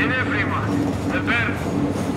In everyone, the bird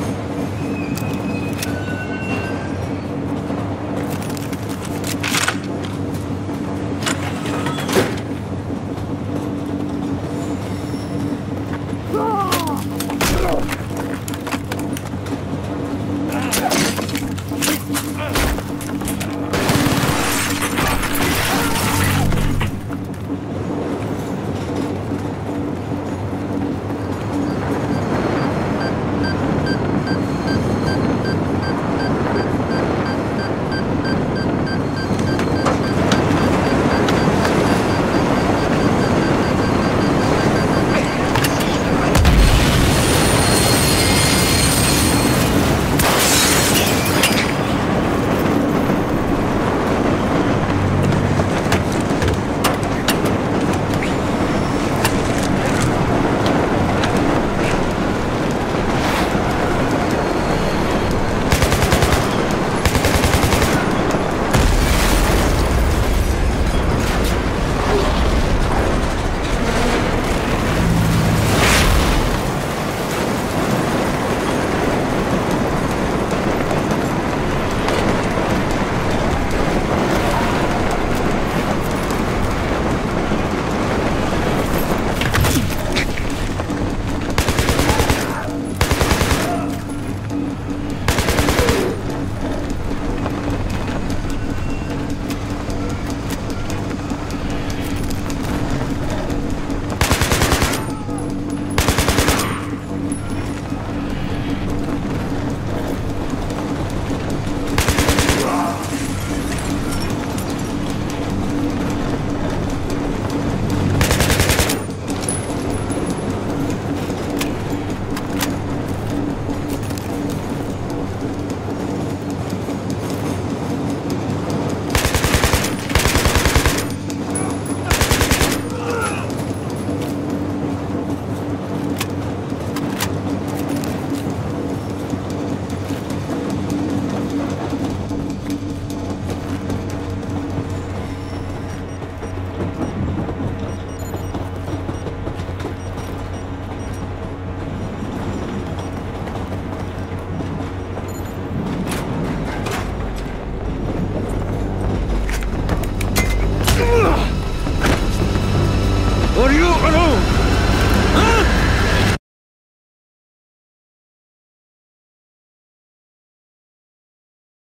you oh, alone.